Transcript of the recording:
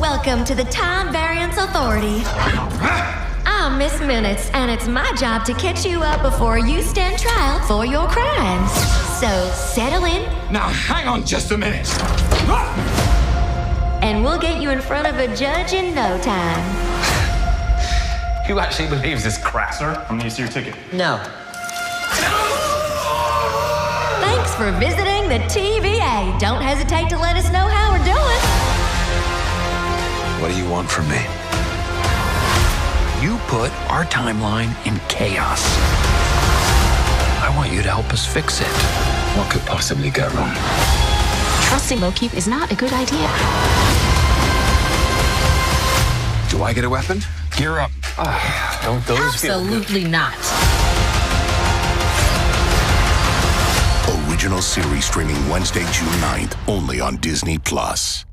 Welcome to the Time Variance Authority. I'm Miss Minutes, and it's my job to catch you up before you stand trial for your crimes. So settle in, Now, hang on just a minute. and we'll get you in front of a judge in no time. Who actually believes this crap? Sir, I'm gonna use your ticket. No. Thanks for visiting the TVA. Don't hesitate to let us know how we're doing. What do you want from me? You put our timeline in chaos. I want you to help us fix it. What could possibly go wrong? Trusting Loki is not a good idea. Do I get a weapon? Gear up. Ah, don't those Absolutely not. Original series streaming Wednesday, June 9th, only on Disney Plus.